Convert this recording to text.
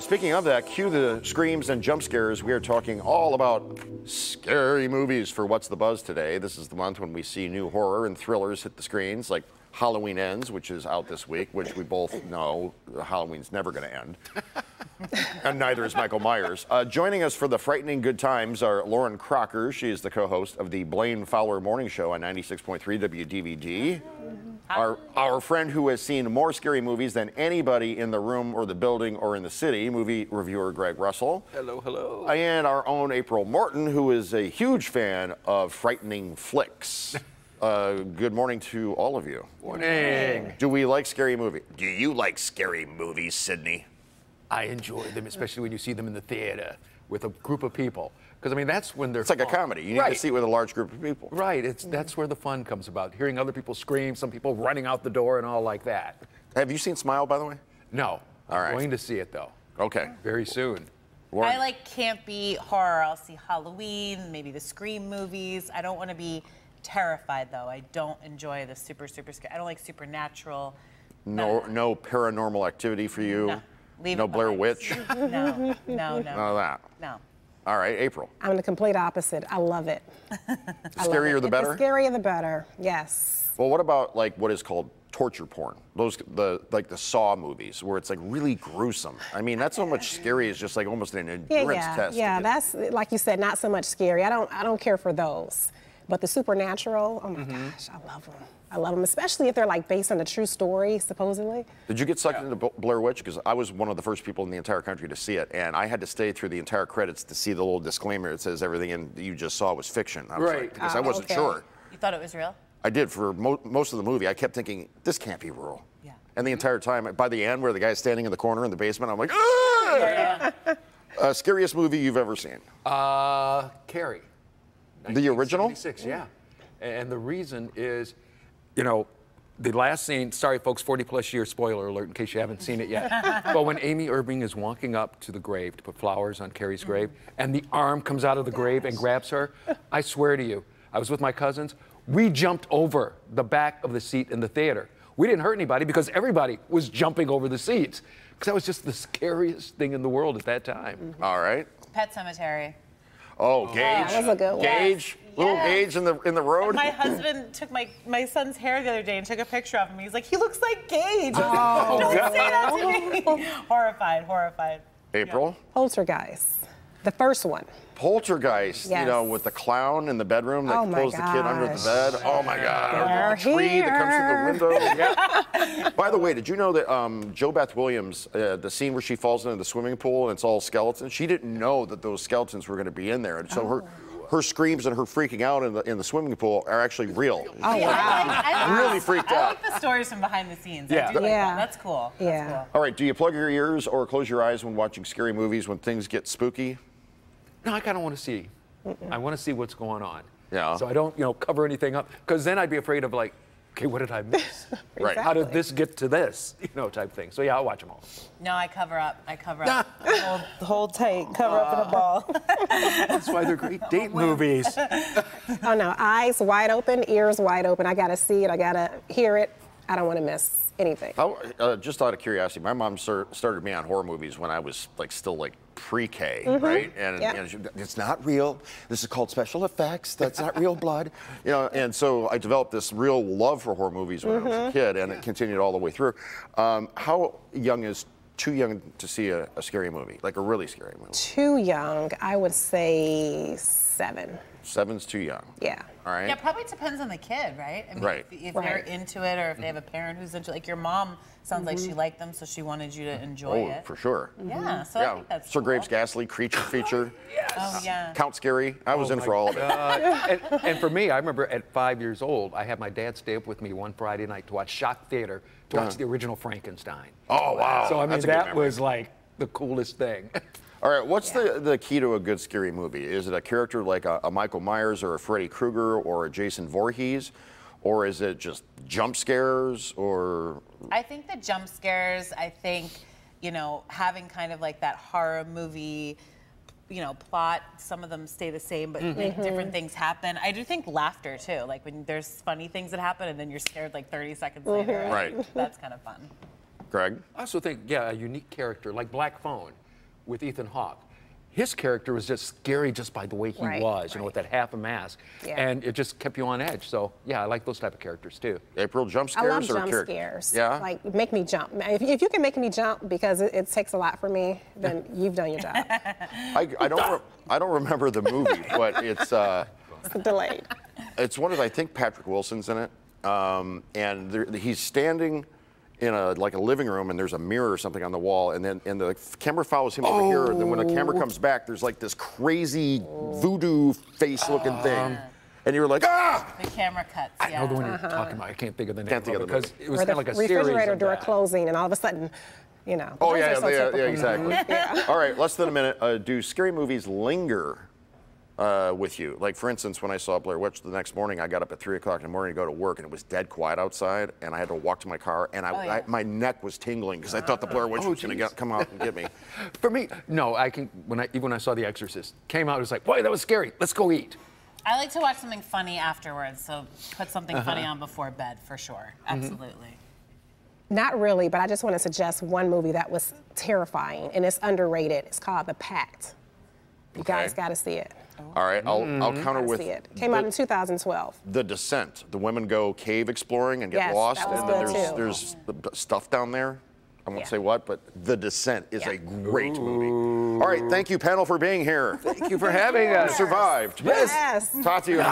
Speaking of that, cue the screams and jump scares. We are talking all about scary movies for What's the Buzz today. This is the month when we see new horror and thrillers hit the screens, like Halloween Ends, which is out this week, which we both know Halloween's never going to end. and neither is Michael Myers. Uh, joining us for the frightening good times are Lauren Crocker. She is the co-host of the Blaine Fowler Morning Show on 96.3 WDVD. Our, our friend who has seen more scary movies than anybody in the room or the building or in the city, movie reviewer Greg Russell. Hello, hello. And our own April Morton, who is a huge fan of frightening flicks. uh, good morning to all of you. Morning. Do we like scary movies? Do you like scary movies, Sydney? I enjoy them, especially when you see them in the theater with a group of people. Because I mean, that's when they're. It's like a comedy. You need right. to see it with a large group of people. Right. It's that's where the fun comes about. Hearing other people scream, some people running out the door, and all like that. Have you seen Smile, by the way? No. All right. I'm going to see it though. Okay. Very soon. Lauren? I like campy horror. I'll see Halloween, maybe the Scream movies. I don't want to be terrified though. I don't enjoy the super super scary. I don't like supernatural. no, no paranormal activity for you. No. Leave no it Blair behind. Witch. No, no, no. None of that. No. All right, April. I'm the complete opposite. I love it. I love it. the better? The scarier the better. Yes. Well, what about like what is called torture porn? Those the like the Saw movies where it's like really gruesome. I mean, that's so much scary as just like almost an endurance yeah, test. to yeah. That's like you said, not so much scary. I don't, I don't care for those. But the supernatural, oh my Mm-hmm. gosh, I love them. I love them, especially if they're like based on a true story, supposedly. Did you get sucked into Blair Witch? Because I was one of the first people in the entire country to see it, and I had to stay through the entire credits to see the little disclaimer that says everything in, you just saw was fiction. I was Right. like, because I Oh, wasn't okay. sure. You thought it was real? I did for mo- most of the movie. I kept thinking this can't be real. Yeah. And the entire time, by the end, where the guy's standing in the corner in the basement, I'm like, ah! Uh, scariest movie you've ever seen? Uh, Carrie. The original? 1976, yeah. And the reason is, you know, the last scene, sorry folks, 40 plus year spoiler alert in case you haven't seen it yet. but when Amy Irving is walking up to the grave to put flowers on Carrie's mm. grave, and the arm comes out of the grave and grabs her, I swear to you, I was with my cousins, we jumped over the back of the seat in the theater. We didn't hurt anybody because everybody was jumping over the seats. Because that was just the scariest thing in the world at that time. Mm-hmm. All right. Pet Sematary. Oh, Gage. That was a good one. Gage. Little Gage in the in the road. My husband took my, my son's hair the other day and took a picture of him. He's like, he looks like Gage. Oh, Don't say that to me. horrified, horrified. April. Poltergeist, the first one. Poltergeist, you know, with the clown in the bedroom that Oh my throws the kid under the bed. Oh my God. Or They're the tree that comes through the window. By the way, did you know that um, JoBeth Williams, uh, the scene where she falls into the swimming pool and it's all skeletons, she didn't know that those skeletons were going to be in there. And so her, her screams and her freaking out in the, in the swimming pool are actually real. Oh, I wow. I like, Really freaked out. I like the stories from behind the scenes. Yeah. I do like Yeah. that. That's cool. That's Yeah. cool. All right, do you plug your ears or close your eyes when watching scary movies when things get spooky? No, I kind of want to see. I want to see what's going on. Yeah. So I don't, you know, cover anything up because then I'd be afraid of like, okay, what did I miss? Right. How did this get to this? You know, type thing. So yeah, I'll watch them all. No, I cover up. I cover up. hold, hold tight. Cover up in a uh. ball. That's why they're great date movies. Oh no, eyes wide open, ears wide open. I gotta see it. I gotta hear it. I don't want to miss anything. How, uh, just out of curiosity, my mom start, started me on horror movies when I was like still like pre-K, right? And, Yeah. and she, it's not real. This is called special effects. That's not real blood, you know. And so I developed this real love for horror movies when I was a kid, and it continued all the way through. Um, how young is too young to see a, a scary movie, like a really scary movie? Too young, I would say seven. Seven's too young. Yeah. All right. Yeah, probably depends on the kid, right? I mean, Right. If, if Right. they're into it, or if they have a parent who's into, it. like your mom sounds like she mm-hmm. liked them, so she wanted you to enjoy oh, it. for sure. Mm-hmm. Yeah, so I Yeah. think that's Sir cool. Graves Ghastly, creature feature, yes. Oh yeah. Count Scary. I was oh in for all of it. And, and for me, I remember at five years old, I had my dad stay up with me one Friday night to watch Shock Theater to watch uh-huh. the original Frankenstein. Oh wow. So I mean, That's that was like the coolest thing. All right, what's the, the key to a good scary movie? Is it a character like a, a Michael Myers or a Freddy Krueger or a Jason Voorhees? Or is it just jump scares or I think the jump scares. I think, you know, having kind of like that horror movie. You know, plot. Some of them stay the same, but mm-hmm. make different mm-hmm. things happen. I do think laughter too. Like when there's funny things that happen, and then you're scared like 30 seconds later. Mm-hmm. Right. That's kind of fun. Greg? I also think, yeah, a unique character like Black Phone. With Ethan Hawke. His character was just scary just by the way he Right, was, you know, with that half a mask, Yeah. and it just kept you on edge. So yeah, I like those type of characters too. April, jump scares? I scares love jump char- scares. Yeah. Like, make me jump. If, if you can make me jump because it, it takes a lot for me, then you've done your job. I, I don't. Re- I don't remember the movie, but it's. Uh, It's delayed. It's one of I think Patrick Wilson's in it, um, and there, he's standing in a like a living room, and there's a mirror or something on the wall, and then and the camera follows him over here, and then when the camera comes back, there's like this crazy voodoo face-looking thing, and you're like, ah! The camera cuts. I yeah. know the one you're talking about. I can't think of the name Can't think of of it the because movie. it was kind of like a series refrigerator door that. closing, and all of a sudden, you know. Oh those yeah, are so yeah, yeah, typical. exactly. All right, less than a minute. Uh, do scary movies linger uh, with you? Like for instance, when I saw Blair Witch the next morning, I got up at three o'clock in the morning to go to work, and it was dead quiet outside, and I had to walk to my car, and I, Oh, yeah. I my neck was tingling because I thought the Blair Witch Oh, was going to come out and get me. For me, no, I can. When I even when I saw The Exorcist, came out, it was like, boy, that was scary. Let's go eat. I like to watch something funny afterwards, so put something funny Uh-huh. on before bed for sure. Mm-hmm. Absolutely. Not really, but I just want to suggest one movie that was terrifying, and it's underrated. It's called The Pact. You guys got to see it. All right, I'll, I'll mm-hmm. counter with see it. Came out in 2012. The Descent. The women go cave exploring and get Yes, lost, that was and then there's too. there's the stuff down there. I won't Yeah. say what, but The Descent is Yeah. a great movie. All right, thank you, panel, for being here. Thank you for having us. Survived. Yes. Talk to you.